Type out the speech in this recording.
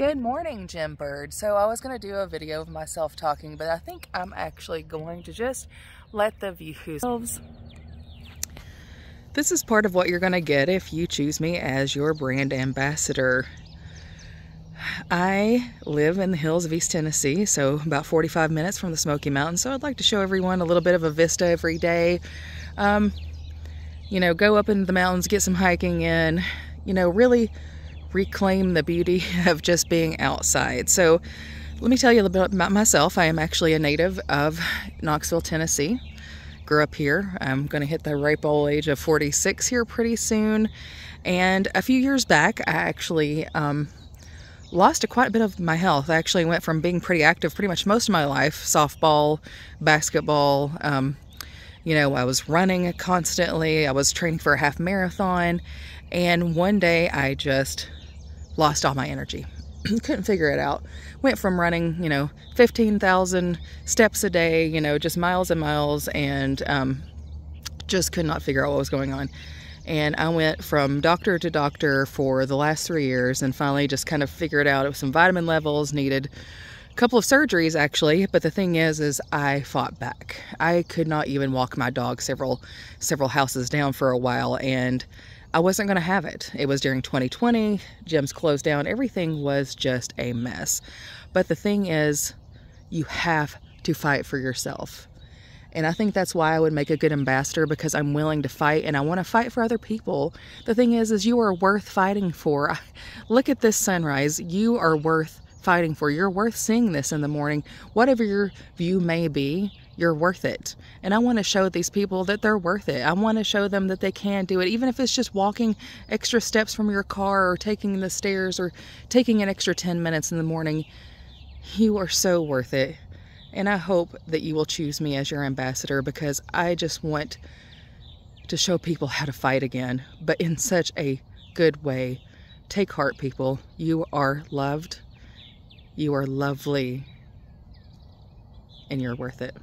Good morning, GymByrd. So I was going to do a video of myself talking, but I think I'm actually going to just let the views. This is part of what you're going to get if you choose me as your brand ambassador. I live in the hills of East Tennessee, so about 45 minutes from the Smoky Mountains. So I'd like to show everyone a little bit of a vista every day. Um, you know, go up into the mountains, get some hiking in, you know, really reclaim the beauty of just being outside. So let me tell you a little bit about myself. I am actually a native of Knoxville, Tennessee. Grew up here. I'm going to hit the ripe old age of 46 here pretty soon. And a few years back, I actually um, lost a quite a bit of my health. I actually went from being pretty active pretty much most of my life, softball, basketball, um, you know, I was running constantly. I was training for a half marathon. And one day I just lost all my energy. Couldn't figure it out. Went from running, you know, 15,000 steps a day, you know, just miles and miles, and um, just could not figure out what was going on. And I went from doctor to doctor for the last three years and finally just kind of figured out it was some vitamin levels needed a couple of surgeries actually but the thing is is i fought back i could not even walk my dog several several houses down for a while and i wasn't going to have it it was during 2020 gyms closed down everything was just a mess but the thing is you have to fight for yourself and I think that's why I would make a good ambassador because I'm willing to fight and I want to fight for other people. The thing is, is you are worth fighting for. Look at this sunrise. You are worth fighting for. You're worth seeing this in the morning. Whatever your view may be, you're worth it. And I want to show these people that they're worth it. I want to show them that they can do it, even if it's just walking extra steps from your car or taking the stairs or taking an extra 10 minutes in the morning. You are so worth it. And I hope that you will choose me as your ambassador because I just want to show people how to fight again, but in such a good way. Take heart, people. You are loved you are lovely and you're worth it.